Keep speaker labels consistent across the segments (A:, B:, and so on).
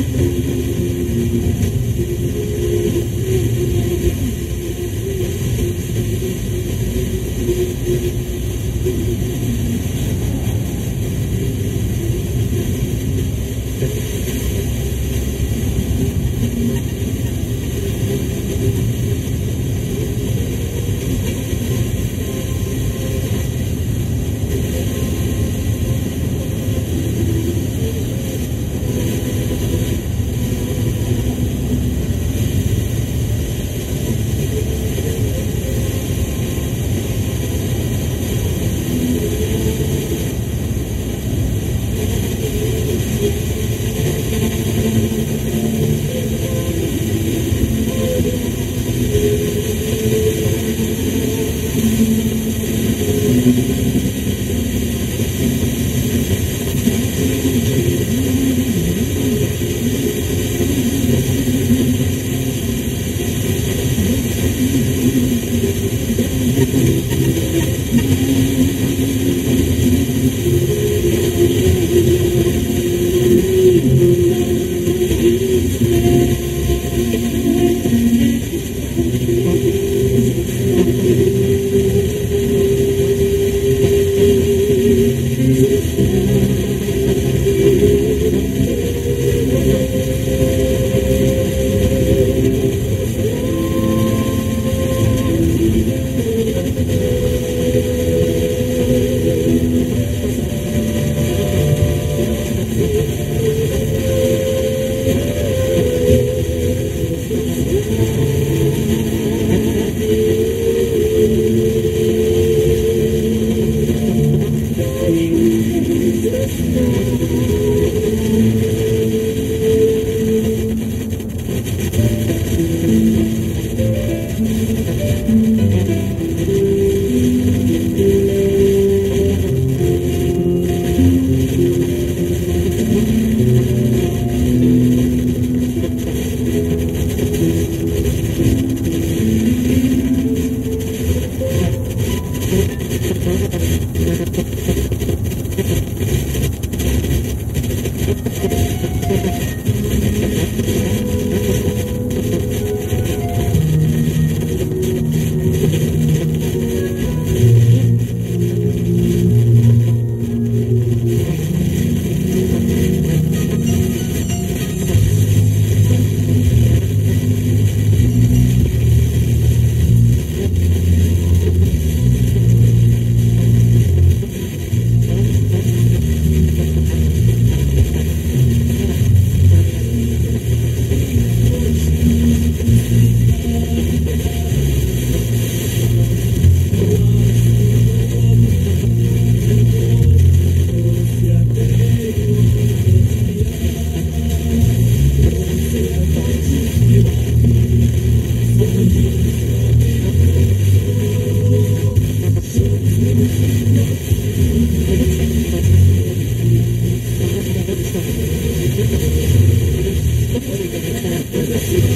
A: Thank you. Thank you. 残り5分。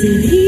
A: Sí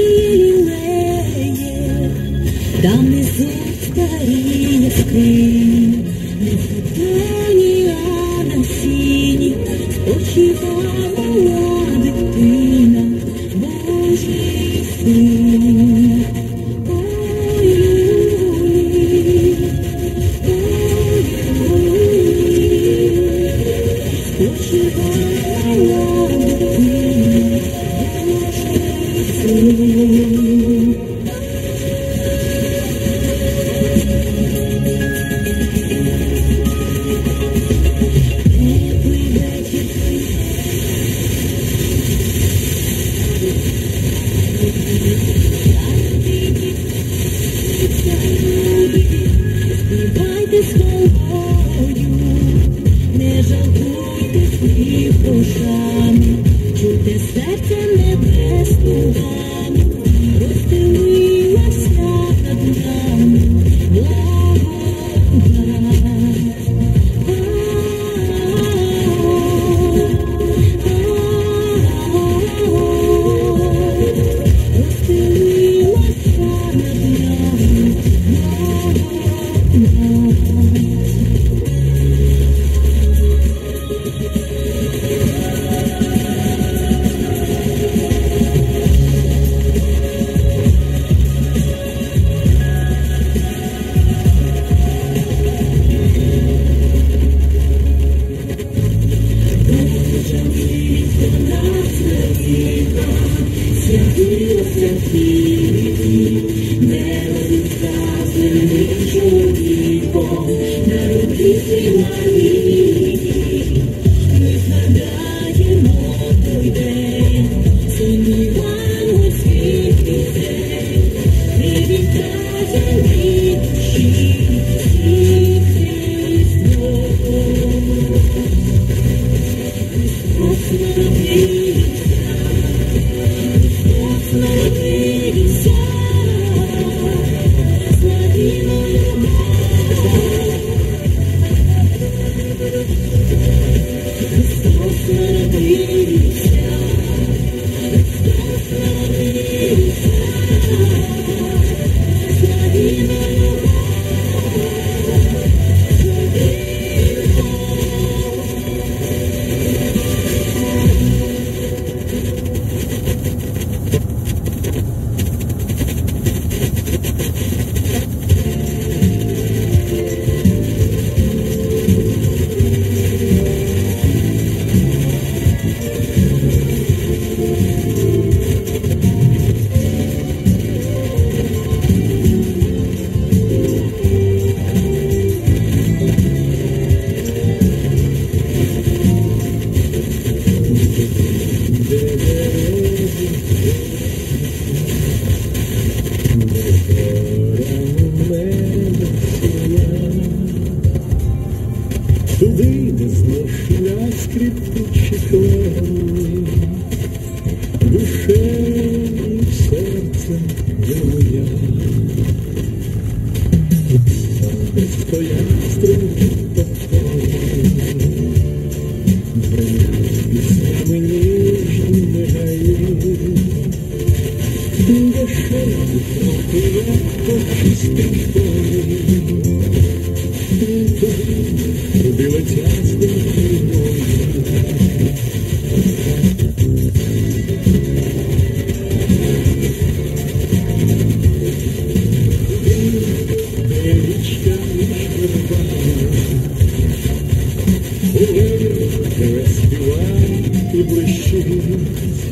A: распевай и прощай.